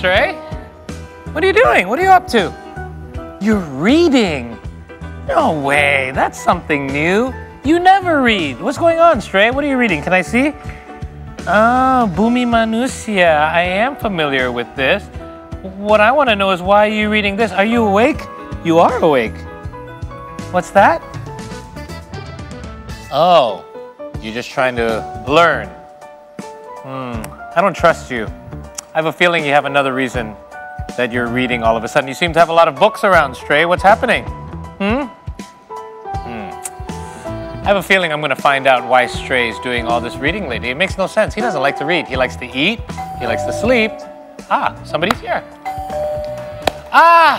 Stray. What are you doing? What are you up to? You're reading. No way. That's something new. You never read. What's going on, Stray? What are you reading? Can I see? Oh, Bumi Manusia. I am familiar with this. What I want to know is why are you reading this? Are you awake? You are awake. What's that? Oh, you're just trying to learn. Hmm, I don't trust you. I have a feeling you have another reason that you're reading all of a sudden. You seem to have a lot of books around, Stray. What's happening? Hmm? Hmm. I have a feeling I'm going to find out why Stray is doing all this reading lately. It makes no sense. He doesn't like to read. He likes to eat. He likes to sleep. Ah, somebody's here. Ah,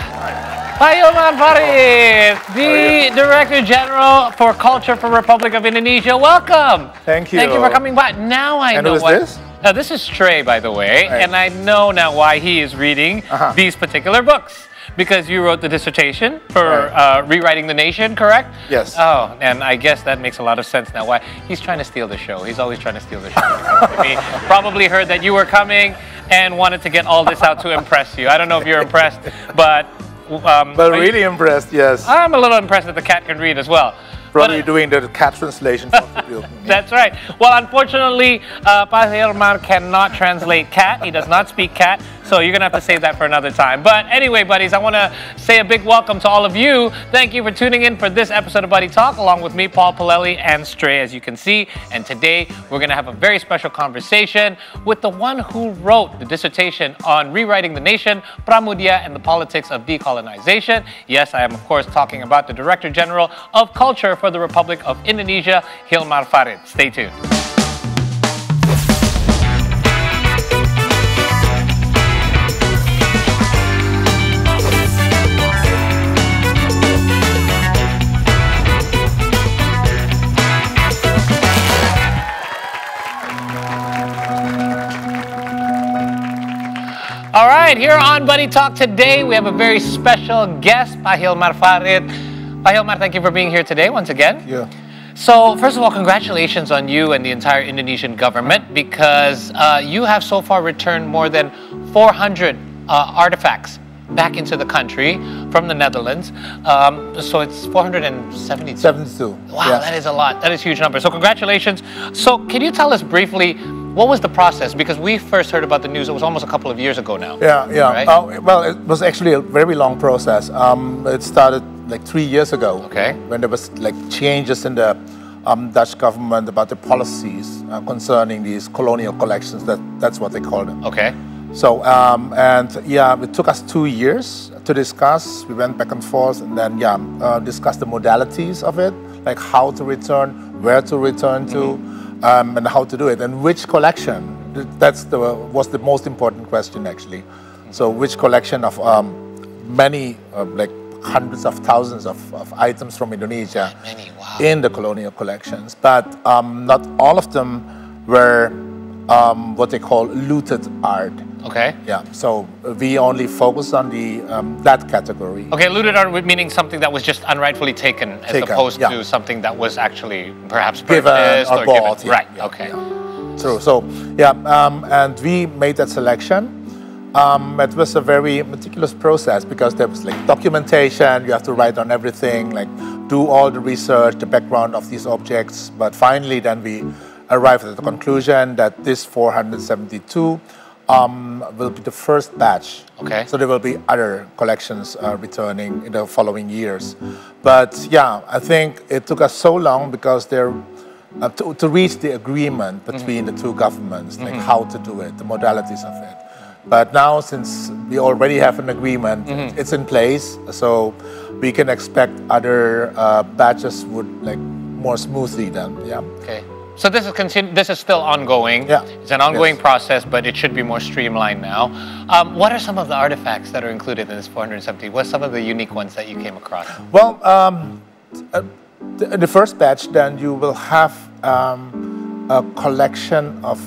Pak Hilmar Farid, the Director General for Culture for Republic of Indonesia. Welcome. Thank you. Thank you for coming by. Now I And know who is what. this? Now this is Trey, by the way, Right. and I know now why he is reading Uh-huh. these particular books. Because you wrote the dissertation for Right. uh, rewriting the nation, correct? Yes. Oh, and I guess that makes a lot of sense now. Why he's trying to steal the show? He's always trying to steal the show. when it comes to me. Probably heard that you were coming and wanted to get all this out to impress you. I don't know if you're impressed, but um, But are you- really impressed, yes. I'm a little impressed that the cat can read as well. Probably But- doing the cat translation for you. That's right. Well, unfortunately, uh, Pa Hilmar cannot translate cat. He does not speak cat. So you're going to have to save that for another time. But anyway, buddies, I want to say a big welcome to all of you. Thank you for tuning in for this episode of Buddy Talk, along with me, Paul Palele, and Stray, as you can see. And today, we're going to have a very special conversation with the one who wrote the dissertation on rewriting the nation, Pramoedya, and the politics of decolonization. Yes, I am, of course, talking about the Director General of Culture for the Republic of Indonesia, Hilmar Farid. Stay tuned. Right, here on Buddy Talk today, we have a very special guest, Pak Hilmar Farid. Pak Hilmar, thank you for being here today once again. Yeah. So, first of all, congratulations on you and the entire Indonesian government because uh, you have so far returned more than 400 uh, artifacts back into the country from the Netherlands. Um, so it's 472. 72. Wow, yeah. that is a lot. That is a huge number. So congratulations. So can you tell us briefly what was the process? Because we first heard about the news. It was almost a couple of years ago now. Yeah, yeah. Right? Oh, well, it was actually a very long process. Um, it started like three years ago. Okay. When there was like changes in the um, Dutch government about the policies uh, concerning these colonial collections. That that's what they call them. Okay. So um, and yeah, it took us two years to discuss. We went back and forth, and then yeah, uh, discussed the modalities of it, like how to return, where to return to, um, and how to do it, and which collection. That's the was the most important question actually. So which collection of um, many uh, like hundreds of thousands of, of items from Indonesia Many, wow. in the colonial collections, but um, not all of them were um, what they call looted art. Okay. Yeah, so we only focus on the um, that category. Okay, looted art meaning something that was just unrightfully taken, as Taken, opposed yeah. to something that was actually perhaps Given purchased or or given. bought, yeah, Right. yeah, okay. True. So yeah, um, and we made that selection. Um, it was a very meticulous process because there was like documentation. You have to write on everything, like do all the research, the background of these objects. But finally, then we arrived at the conclusion that this 472 um, will be the first batch. Okay. So there will be other collections uh, returning in the following years. But yeah, I think it took us so long because there uh, to, to reach the agreement between the two governments, like how to do it, the modalities of it. But now, since we already have an agreement, it's in place, so we can expect other uh, batches would like more smoothly then. Yeah. Okay. So this is continu- This is still ongoing. Yeah. It's an ongoing Yes. process, but it should be more streamlined now. Um, what are some of the artifacts that are included in this 470? What are some of the unique ones that you came across? Well, um, uh, the, first batch, then you will have um, a collection of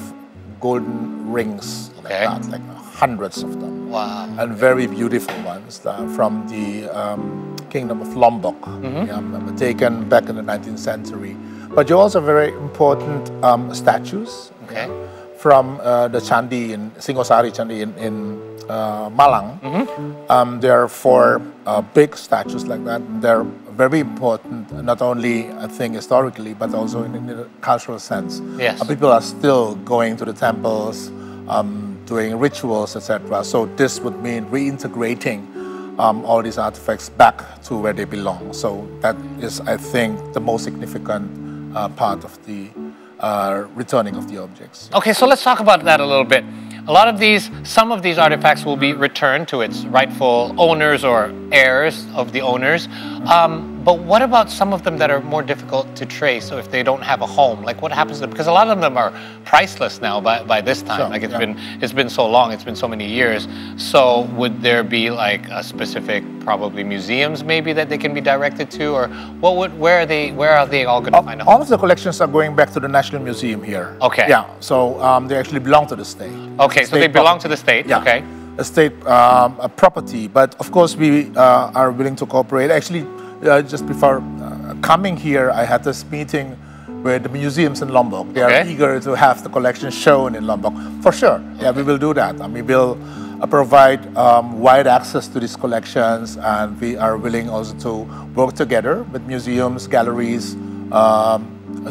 golden rings, Okay. like that, like hundreds of them. Wow. and very beautiful ones uh, from the um, kingdom of Lombok, yeah, um, taken back in the 19th century. But you also have very important um, statues Okay. from uh, the Candi in Singosari Candi in, in uh, Malang. Um, there are four uh, big statues like that. They're very important, not only I think historically, but also in, in a cultural sense. Yes. People are still going to the temples, um, doing rituals, etc. So this would mean reintegrating um, all these artifacts back to where they belong. So that is, I think, the most significant uh, part of the uh, returning of the objects. Okay, so let's talk about that a little bit. A lot of these, some of these artifacts will be returned to its rightful owners or heirs of the owners. Um, but what about some of them that are more difficult to trace? So if they don't have a home, like what happens to them? Because a lot of them are priceless now by, by this time. Sure, like it's yeah. been it's been so long, it's been so many years. So would there be like a specific probably museums maybe that they can be directed to, or what would where are they where are they all going to find a home? All of the collections are going back to the National Museum here. Okay. Yeah, so um, they actually belong to the state. Okay, so they State belong to the state. Yeah. Okay. A state um, a property, but of course we uh, are willing to cooperate. Actually, uh, just before uh, coming here, I had this meeting with the museums in Lombok. They are eager to have the collection shown in Lombok. For sure, yeah, we will do that. And we will uh, provide um, wide access to these collections, and we are willing also to work together with museums, galleries, um,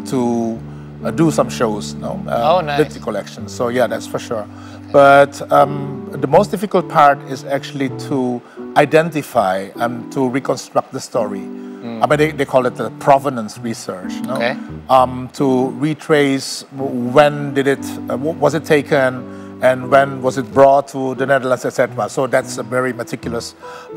to uh, do some shows. No? Uh, Oh, nice. with the collection. So yeah, that's for sure. But um, the most difficult part is actually to identify and to reconstruct the story. I mean, they, they call it the provenance research. No? Okay. Um, to retrace when did it, uh, was it taken, and when was it brought to the Netherlands, etc. So that's a very meticulous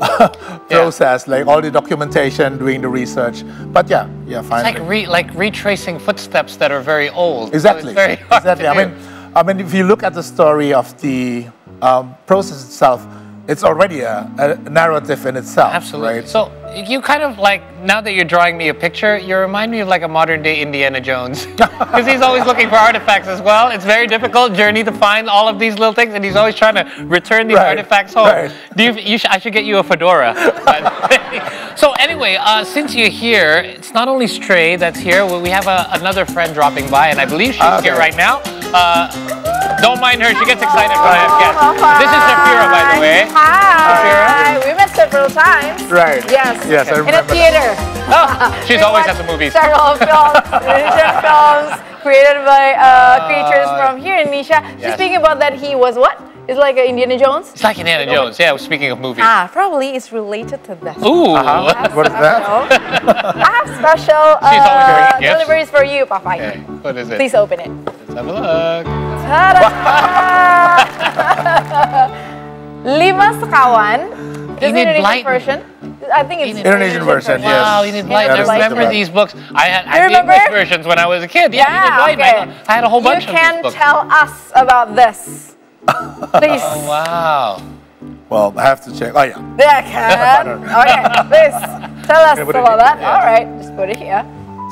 process, like all the documentation, doing the research. But yeah, yeah, It's finally. like re, like retracing footsteps that are very old. So Exactly. it's very hard exactly. I do. mean, I mean, if you look at the story of the um, process itself, it's already a, a narrative in itself. Absolutely. Right? So you kind of like now that you're drawing me a picture, you remind me of like a modern day Indiana Jones because he's always looking for artifacts as well. It's very difficult journey to find all of these little things, and he's always trying to return these Right, artifacts home. right. Do you? you sh- I should get you a fedora. by the way. so anyway, uh, since you're here, it's not only Stray that's here. We we have a, another friend dropping by, and I believe she's Okay. here right now. Uh, don't mind her; she gets excited when I have guests. This is Shafira, by the way. Hi. Hi. We met several times. Right. Yes. Yes, I remember. In a theater. Oh, she's We always at the movies. Several films, Indonesian films created by uh, creators from here in Indonesia. Yes. She's speaking about that he was what? It's like a Indiana Jones. It's like Indiana Jones. Yeah, speaking of movies. Ah, probably it's related to that. Ooh. I have What is that? special- I have special uh, deliveries for you, Papa. Okay, what is it? Please open it. Let's have a look. Ta-da! Lima Sekawan. This is Enid Indonesian Blyton. version. I think it's Indonesian version, yes. Wow, you did light. I is the remember one. these books. I had I You had English remember? versions when I was a kid. Yeah, you did Yeah, okay. I, I had a whole bunch you of can these books. tell us about this. Please. Oh, Wow. Well, I have to check. Oh, yeah. Yeah, can. Okay, please tell us Yeah, about that. Yeah. All right, just put it here.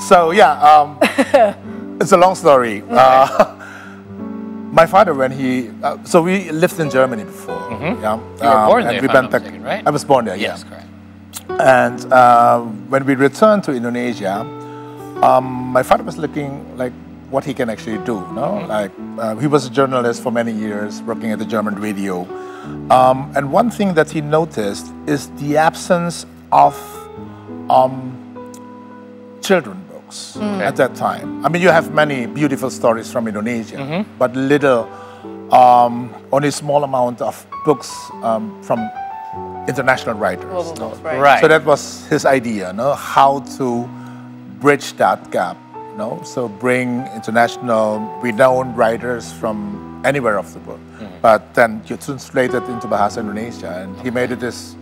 So, yeah, um, it's a long story. Uh, my father, when he, uh, so we lived in Germany before. Yeah. You were um, born and there, we if I'm went back- mistaken, right? I was born there, Yes, yeah. correct. And uh, when we returned to Indonesia, um, my father was looking like what he can actually do. No, like uh, he was a journalist for many years, working at the German radio. Um, and one thing that he noticed is the absence of um, children books at that time. I mean, you have many beautiful stories from Indonesia, but little, um, only small amount of books um, from international writers. Global no? books, right. Right. So that was his idea, no? how to bridge that gap. No? So bring international renowned writers from anywhere of the world. But then you translate it into Bahasa Indonesia, and he made it as,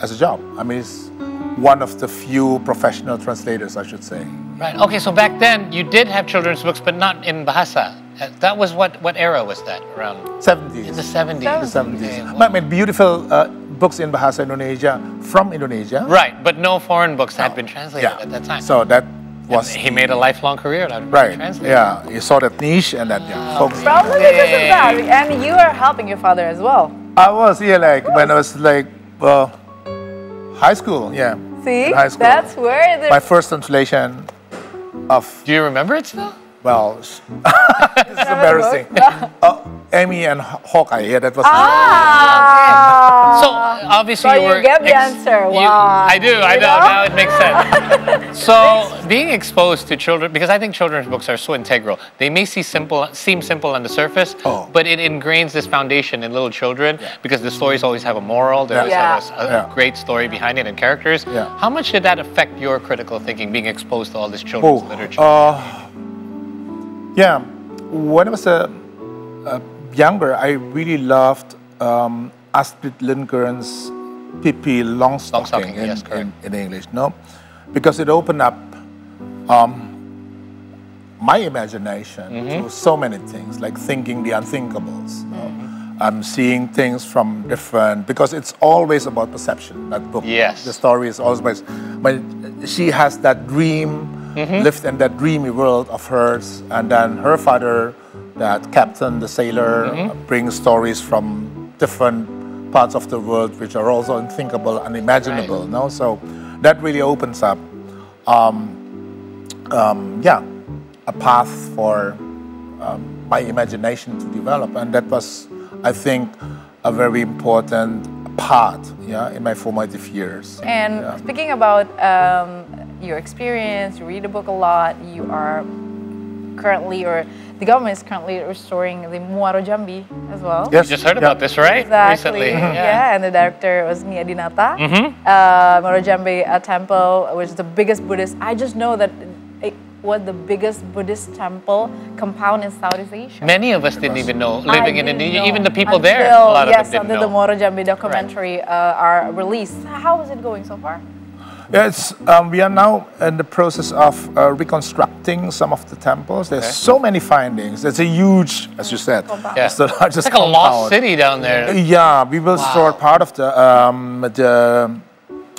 as a job. I mean, he's one of the few professional translators, I should say. Right. Okay, so back then you did have children's books, but not in Bahasa. Uh, That was what what era was that? Around 70s. in the 70s. the 70s. Okay, I mean, beautiful uh, books in Bahasa Indonesia from Indonesia. Right, but no foreign books had been translated Yeah. at that time. So that was he made a lifelong career out of right. translating. Yeah, you saw that niche and that yeah, folks. Probably because of that, and you are helping your father as well. I was yeah, like when I was like uh, high school. Yeah, See, high school. that's where the my first translation of Do you remember it still? Well, this is embarrassing. uh, Amy and Hawkeye. Yeah, that was. Ah. So obviously So you you were. get the answer. you- Wow. I do. I know. know? Now it makes sense. so being exposed to children, because I think children's books are so integral. They may see simple, seem simple on the surface, Oh. but it ingrains this foundation in little children because the stories always have a moral. They always Yeah. have a, a Yeah. great story behind it and characters. Yeah. How much did that affect your critical thinking, being exposed to all this children's Oh, literature? uh, yeah. When I was a, a younger, I really loved um, Astrid Lindgren's Pippi Longstocking, Longstocking, in, yes, in, in English, no? Because it opened up um, my imagination Mm-hmm. to so many things, like thinking the unthinkables. no? Mm-hmm. I'm seeing things from different because it's always about perception. That book, Yes. the story is always. But she has that dream, Mm-hmm. lived in that dreamy world of hers, and then her father, that captain, the sailor, Mm-hmm. brings stories from different parts of the world which are also unthinkable, unimaginable. No, so that really opens up, um, um, yeah, a path for um, my imagination to develop, and that was, I think, a very important part, yeah, in my formative years. And Yeah. speaking about um, your experience, you read a book a lot. You are currently, or the government is currently restoring the Muaro Jambi as well. Yes, Just heard yeah. about this, right? Exactly. Recently. Yeah. and the director was Nia Dinata. Mm-hmm. Uh, Muaro Jambi uh, Temple, which is the biggest Buddhist. I just know that it was the biggest Buddhist temple compound in Southeast Asia. Many of us didn't even know, I living in didn't Indonesia, even the people there, a until- lot of yes, them didn't until know. the Muaro Jambi documentary uh, are released. How is it going so far? Yes, um, we are now in the process of uh, reconstructing some of the temples. There's Okay. so many findings. It's a huge, as you said, Yeah. it's the largest It's like a lost city down there. Yeah, we will store part of the um, the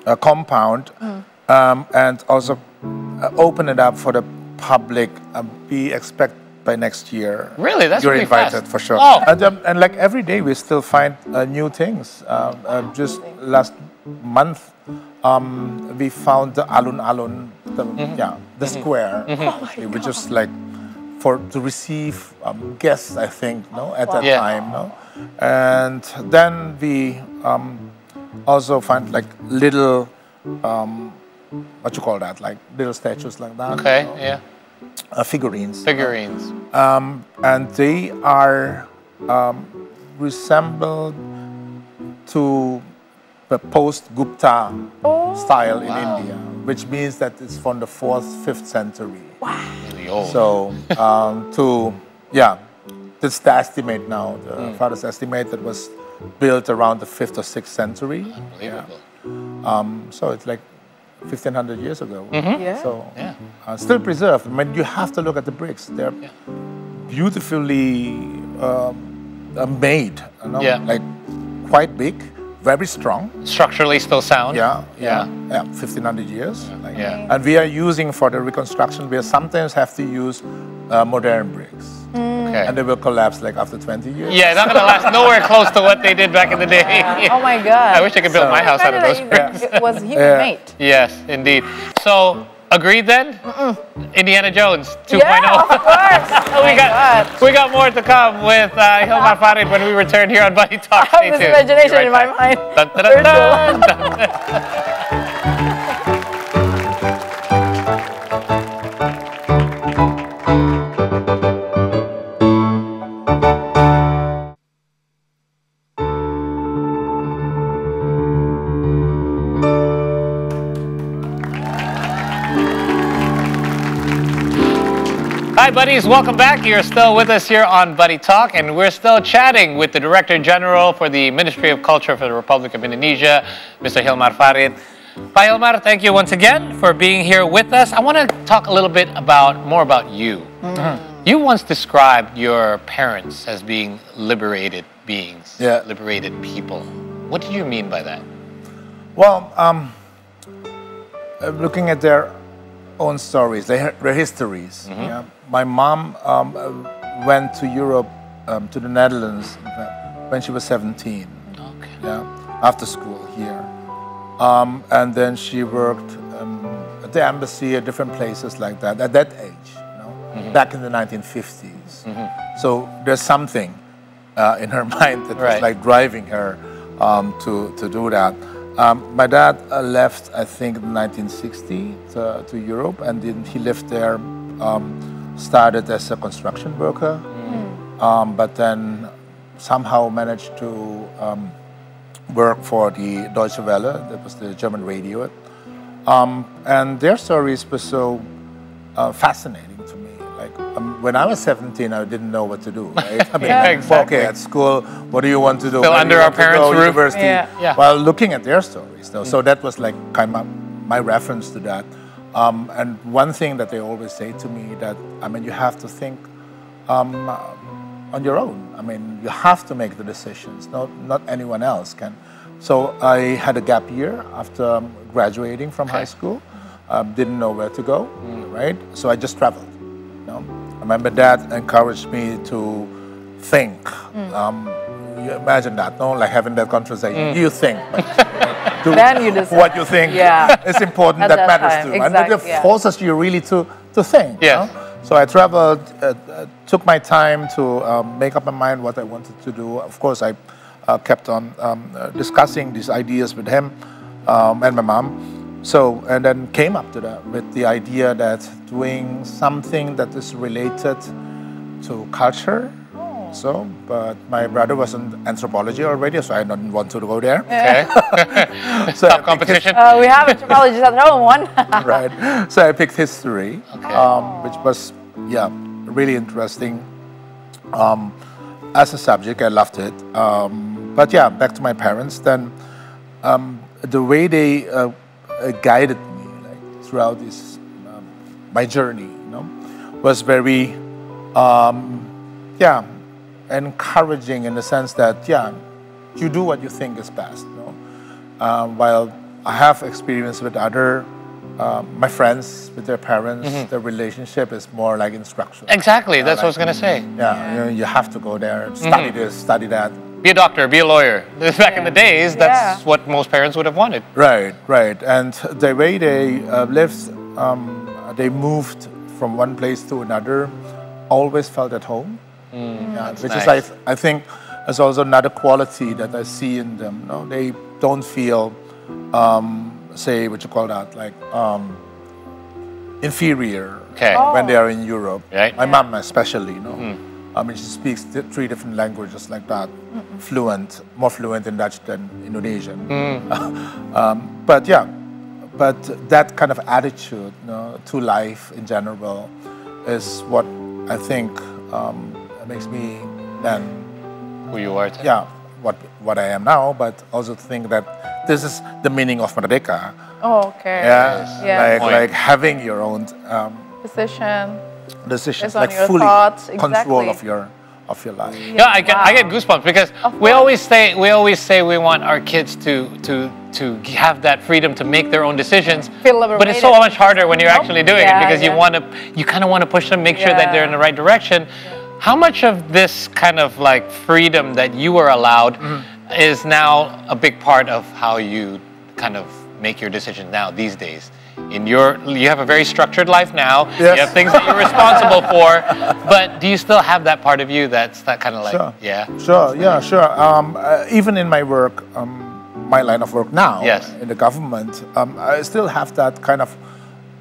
uh, compound Mm. um, and also uh, open it up for the public. Um, we expect by next year. Really? That's you're invited fast. for sure. Oh. And, um, and like every day, we still find uh, new things. Um, uh, just last month, um, we found the alun alun, the, Mm-hmm. yeah, the square. we were just like for to receive um, guests, I think, no, at that Yeah. time, no, and then we um, also find like little, um, what you call that, like little statues like that, Okay, no? yeah. uh, figurines, Figurines. um, and they are um, resembled to the post-Gupta style in India, which means that it's from the fourth, fifth century. Wow. Really old. So um, to yeah, that's the estimate now. The father's estimate that was built around the fifth or sixth century. Unbelievable. Um, so it's like 1500 years ago. Yeah. So Yeah. uh, still preserved. I mean, you have to look at the bricks. They're beautifully um, uh, made. You know? Yeah. Like quite big, very strong. Structurally still sound. Yeah, Yeah. yeah, yeah. 1500 years. Like, Yeah. And we are using for the reconstruction. We sometimes have to use uh, modern bricks, Okay. and they will collapse like after 20 years. Yeah, not gonna last nowhere close to what they did back in the day. Oh my God. I wish I could build So- my house out of those bricks. It was human made. Yes, indeed. So, agreed then? Indiana Jones 2.0. Yeah, of course. Oh we got God. we got more to come with uh, Hilmar Farid when we return here on Buddy Talk. I Stay have this tuned. imagination Be in my right mind. back. Dun, dun, dun, dun, dun. Hi, buddies. Welcome back. You're still with us here on Buddy Talk, and we're still chatting with the Director General for the Ministry of Culture for the Republic of Indonesia, Mr. Hilmar Farid. Hi, Hilmar. Thank you once again for being here with us. I want to talk a little bit about more about you. You once described your parents as being liberated beings, Yeah. liberated people. What did you mean by that? Well, um, looking at their own stories, their, their histories. Yeah. My mom um, went to Europe, um, to the Netherlands, when she was 17. Okay. Yeah, after school here, um, and then she worked um, at the embassy at different places like that. At that age, you know. back in the 1950s. So there's something uh, in her mind that Right. was like driving her um, to, to do that. Um, my dad uh, left, I think, in 1960 to, to Europe, and then he lived there, um, started as a construction worker, um, but then somehow managed to um, work for the Deutsche Welle, that was the German radio. Um, and their stories were so uh, fascinating to me. Like when I was 17, I didn't know what to do. Right? I mean, Yeah, exactly. okay, at school, what do you want to do? Still under our parents' roof. University. Yeah. Yeah. While looking at their stories, though, so that was like kind of my reference to that. Um, and one thing that they always say to me that I mean, you have to think um, on your own. I mean, you have to make the decisions. Not not anyone else can. So I had a gap year after um, graduating from high school. Um, didn't know where to go, right? So I just traveled. You know? I remember Dad encouraged me to think. Um, you imagine that, no? Like having that conversation. You think, but do Then you decide. what you think Yeah. is important. That, that matters time, too, and it yeah. forces you really to to think. you Yes. know? So I traveled, uh, uh, took my time to um, make up my mind what I wanted to do. Of course, I uh, kept on um, uh, discussing these ideas with him um, and my mom. So, and then came up to that with the idea that doing something that is related to culture. So, but my brother was in anthropology already, so I didn't want to go there. Okay. So I Tough picked competition. Uh, we have anthropologists at home. One. right. So I picked history, Okay. um, which was yeah really interesting um, as a subject. I loved it. Um, but yeah, back to my parents. Then um, the way they uh, uh, guided me like, throughout this um, my journey, you know, was very um, yeah encouraging in the sense that yeah you do what you think is best. You know? um, while I have experience with other um, my friends with their parents, the relationship is more like instructional. Exactly. That's what I was gonna say. Yeah, you, know, you have to go there, study this, study that. Be a doctor. Be a lawyer. Back in the days, that's Yeah. what most parents would have wanted. Right, right. And the way they uh, lived, um, they moved from one place to another, always felt at home. yeah, which is, nice. I, I think, is also another quality that I see in them. No, they don't feel, um, say, what you call that, like um, inferior Okay. when they are in Europe. Right. My mom, especially, you know. I mean, she speaks th- three different languages like that, fluent, more fluent in Dutch than Indonesian. um, but yeah, but that kind of attitude you know, to life in general is what I think um, makes me then, Who you are today. yeah, what what I am now. But also to think that this is the meaning of Merdeka. Oh, okay. Yeah, Yeah. like Point. like having your own um, Position. Decisions, like your fully thoughts, control exactly. of your of your life. Yeah, I get I get goosebumps because we always say we always say we want our kids to to to have that freedom to make their own decisions. Feel But it's so much harder when you're Nope. actually doing Yeah, it because you want to you kind of want to push them, make sure that they're in the right direction. How much of this kind of like freedom that you were allowed Mm-hmm. is now a big part of how you kind of make your decisions now these days? In your, you have a very structured life now. Yes. You have things that you're responsible for, but do you still have that part of you that's that kind of like, Sure. yeah? Sure, yeah, sure. Um, uh, even in my work, um, my line of work now, Yes. in the government, um, I still have that kind of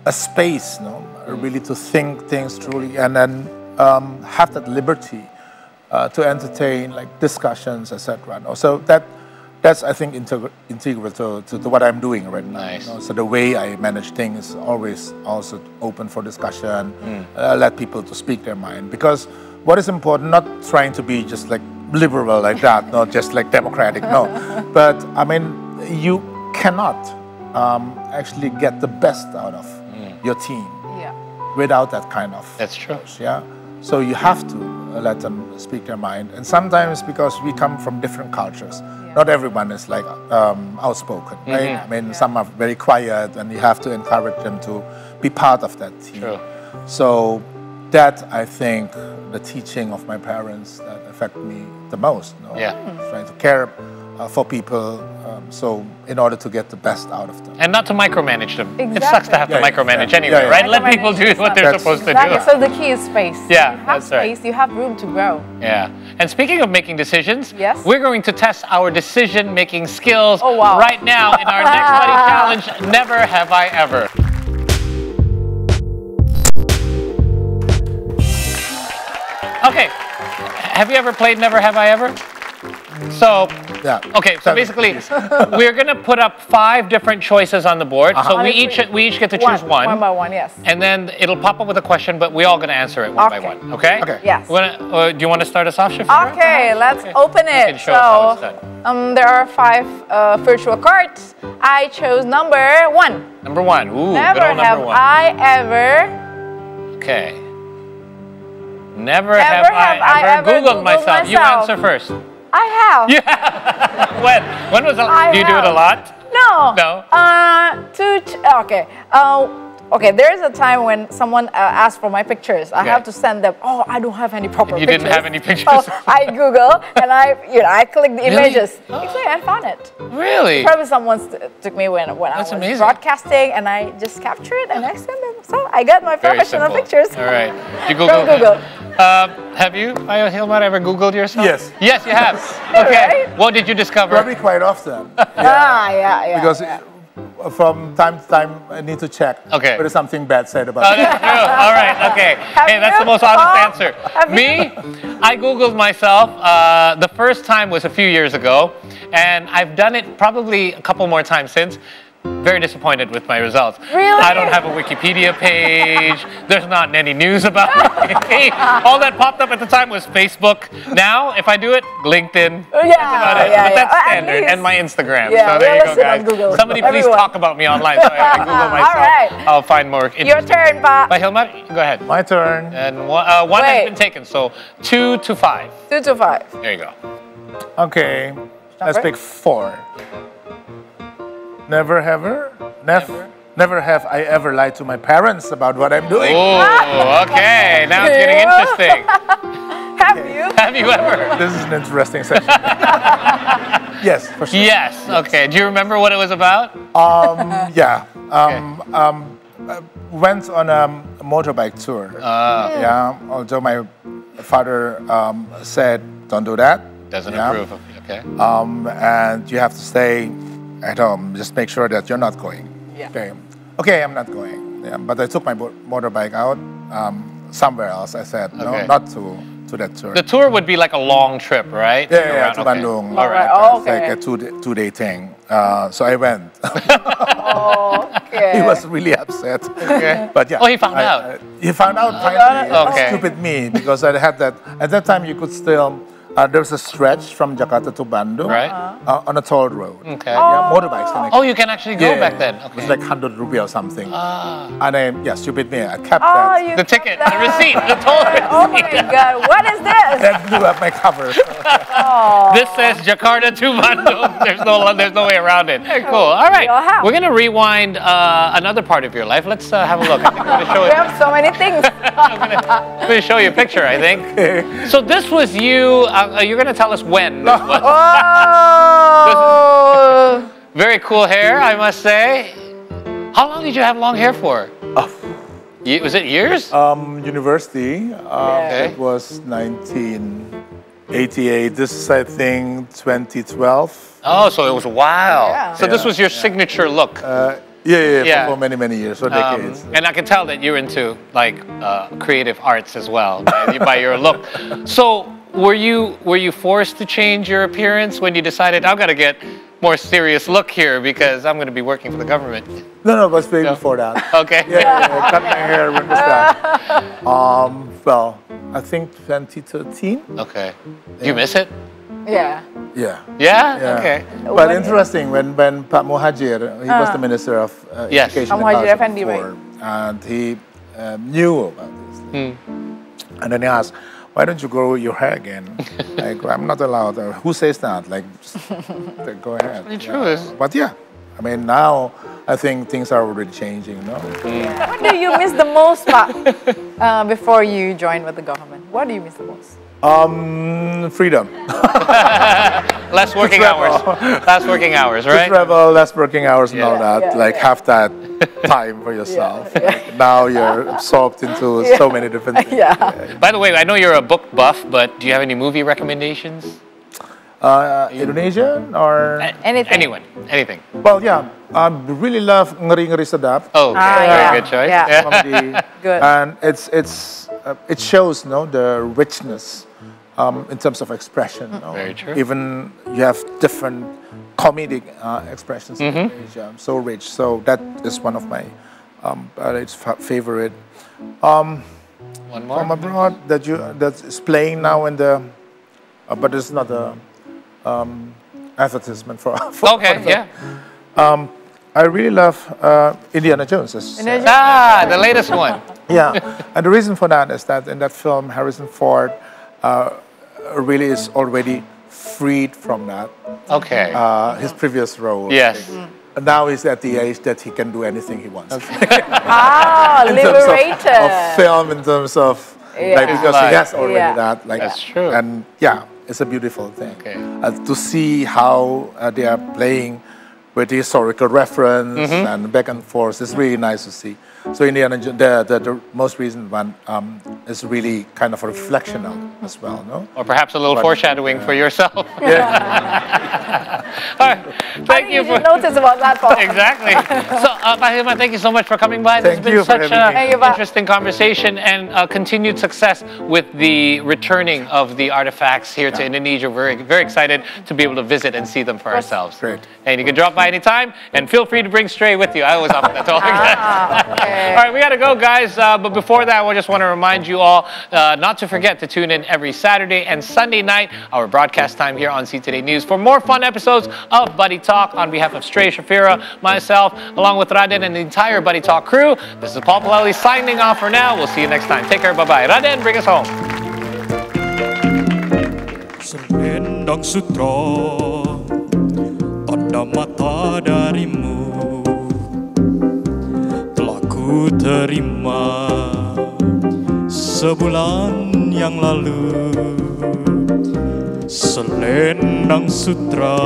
a space, no, really to think things truly, and then um, have that liberty uh, to entertain like discussions, etc. So that that's I think integral, integral to, to, to what I'm doing right now. Nice. you know. So the way I manage things is always also open for discussion, Hmm. uh, let people to speak their mind. Because what is important, not trying to be just like liberal like that, not just like democratic, no. But I mean, you cannot um, actually get the best out of Hmm. your team Yeah. without that kind of That's true. approach, yeah so you have to let them speak their mind. And sometimes because we come from different cultures. Not everyone is like um, outspoken right? I mean some are very quiet and you have to encourage them to be part of that team. True. so that i think the teaching of my parents that affect me the most you know, Yeah. trying to care uh, for people. Um, so in order to get the best out of them. And not to micromanage them. It sucks to have Yeah, to micromanage yeah. anyway, Yeah, yeah. right? Let people do what they're That's- supposed to do. So the key is space. Yeah, You have that's right. space. You have room to grow. Yeah. And speaking of making decisions, Yes? we're going to test our decision making skills Oh, wow. right now in our Next Buddy Challenge Never Have I Ever. Okay. Have you ever played Never Have I Ever? So, Yeah. okay, so Tell basically, we're going to put up five different choices on the board. So we each we each get to choose one. One by one, yes. And then it'll pop up with a question, but we all going to answer it one by one. Okay? Okay. Yes. Wanna- uh, do you want to start us off, Shafira? Okay, let's Okay. open You it. can show us how it's So, done. um, there are five uh, virtual cards. I chose number one. Number one. Ooh, Never good old have number one. I ever. Okay. Never, Never have, have I, I ever ever Googled Googled myself. You answer first. I have. Yeah. when? When was the I Do you do it a lot? No. No? Uh, ch- okay. Uh, okay. There is a time when someone uh, asked for my pictures. I Okay. have to send them. Oh, I don't have any proper You pictures. didn't have any pictures? So I Google and I, you know, I click the Really? images. Actually, I found it. Really? Probably someone st- took me when when That's I was amazing. broadcasting, and I just capture it and I send them. So I got my Very professional simple. pictures. All right. You Google. From Google. Uh, have you, Ayo Hilmar, ever Googled yourself? Yes. Yes, you have. Okay. Right? What did you discover? Probably quite often. Ah, yeah, yeah. because yeah. uh, from time to time I need to check Okay. whether something bad said about Oh, me. that's true. All right. Okay. Have hey, that's the most honest Oh, answer. have Me, I Googled myself. Uh, the first time was a few years ago, and I've done it probably a couple more times since. Very disappointed with my results. Really? I don't have a Wikipedia page. There's not any news about me. All that popped up at the time was Facebook. Now, if I do it, LinkedIn. Oh, yeah, That's about it. yeah, but that's yeah. At standard. least- And my Instagram. Yeah, so there we're you go, guys. Somebody please Everyone. talk about me online so I can Google All myself. right. I'll find more in Your turn, Pa. By Hilmar, go ahead. My turn. And one, uh, one has been taken, so two to five. Two to five. There you go. Okay, let's Number? pick four. Never ever, never, never have I ever lied to my parents about what I'm doing. Oh, okay. Now it's getting interesting. Have you? Have you ever? This is an interesting session. yes, for sure. Yes. Okay. Do you remember what it was about? Um, yeah. Um, um, uh, went on a motorbike tour. Uh, yeah. Although my father um, said, "Don't do that." doesn't Yeah. approve of me, Okay. um, and you have to stay at home. Just make sure that you're not going. Yeah. Okay. Okay, I'm not going. Yeah, but I took my motorbike out um, somewhere else. I said no, not to to that tour. The tour would be like a long trip, right? yeah, yeah, yeah, to okay. Bandung. All right. Oh, It's like a two day, two day thing. Uh, so I went. Okay. he was really upset. Okay. But yeah. Oh, he found I- out. I- he found out finally. Okay. Stupid me because I had that. At that time, you could still. Uh, there was a stretch from Jakarta to Bandung Right. uh, on a toll road. Okay. Yeah, motorbikes can Oh, you can actually go Yeah, back then. It Okay. was like 100 rupiah or something. Ah. And I, yeah, stupid me. I kept Oh, that. you the got ticket, the receipt, the toll Oh my. God! What is this? That blew up my cover. oh. This says Jakarta to Bandung. There's no, there's no way around it. Cool. All right. Your house. We're gonna rewind uh, another part of your life. Let's uh, have a look. I think I'm gonna show We it. have so many things. I'm gonna, I'm gonna show you a picture. I think. So this was you. Uh, you're gonna tell us when. This was. Oh. Very cool hair, I must say. How long did you have long hair for? Ye- Was it years? um, university, um, Okay. it was 1988. This is, I think, 2012. Oh, so it was a while. Yeah. So this was your signature look. Uh, yeah, yeah, yeah, Yeah. For, for many, many years, for Um, decades. and I can tell that you're into like uh, creative arts as well by, by your look. So were you were you forced to change your appearance when you decided I've got to get more serious look here because I'm going to be working for the government? no, no, it was way No. before that. Okay. yeah, yeah, yeah, cut my hair. When was that? Um, well, I think 2013. Okay. Do you miss it? Yeah. Yeah. Yeah. Yeah. Okay. But When- interesting when when Pak Muhadjir, he was the minister of uh, Yes. education Pak in Muhadjir Kalsel Effendy, before, and he um, knew about this. Hmm. And then he asked, "Why don't you grow your hair again?" like, I'm not allowed. Uh, who says that? Like, just, like, go ahead. It's true, Yeah. But yeah, I mean now I think things are already changing. No. What do you miss the most, Pa? Uh, before you joined with the government, what do you miss the most? Um, freedom. Less working hours. Less working hours, right? Travel, less working hours and all that. Yeah, like yeah. have that time for yourself. Like, now you're absorbed into so many different things. Yeah. By the way, I know you're a book buff, but do you have any movie recommendations? Uh, Indonesian or Anything. Anyone, anything. well, yeah. I really love Ngeri Ngeri Sedap. Oh, okay. Ah, very yeah. good choice. Yeah. comedy. Good. And it's it's uh, it shows no the richness um, in terms of expression. no? Very true. Even you have different comedic uh, expressions Mm-hmm. in Asia, so rich. So that is one of my um, uh, favorite. One more. From abroad that you that is playing now in the, uh, but it's not a um, advertisement for. for Okay, for yeah. I really love uh, Indiana Jones. as- Indiana Ah, the latest one. Yeah, and the reason for that is that in that film, Harrison Ford uh, really is already freed from that, Okay. uh, his previous role. yes. And now he's at the age that he can do anything he wants. Ah, in terms of, liberated. of film, in terms of like Yeah. because he has already Yeah. that. Like, That's true. And yeah, it's a beautiful thing. Okay. Uh, to see how uh, they are playing with the historical reference Mm-hmm. and back and forth It's really nice to see. So Indiana, Jo- the, the, the most recent one um, is really kind of a reflection of as well, no? Or perhaps a little But- foreshadowing for yourself. Yeah. All right. Thank think you you for. should notice about that, Paul. Exactly. So, uh, Mahima, thank you so much for coming by. This Thank has been you for such having me. Thank you, an interesting conversation and uh, continued success with the returning of the artifacts here to Indonesia. We're very excited to be able to visit and see them for ourselves. Great. And you can drop by anytime and feel free to bring Stray with you. I always offer that to all you guys. Ah, okay. All right, we got to go, guys. Uh, but before that, we just want to remind you all uh, not to forget to tune in every Saturday and Sunday night, our broadcast time here on SEA Today News, for more fun episodes of Buddy Talk. On behalf of Stray Shafira, myself, along with Raden and the entire Buddy Talk crew, this is Paul Palele signing off for now. We'll see you next time. Take care. Bye bye. Raden, bring us home. Selendang sutra Tanda mata darimu Telah ku terima Sebulan yang lalu Selendang sutra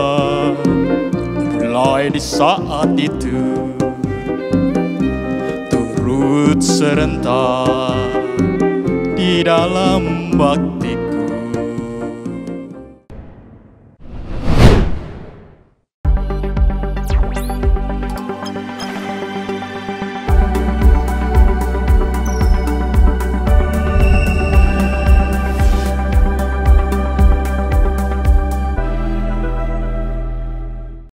Mulai di saat itu Turut serentak Di dalam baktiku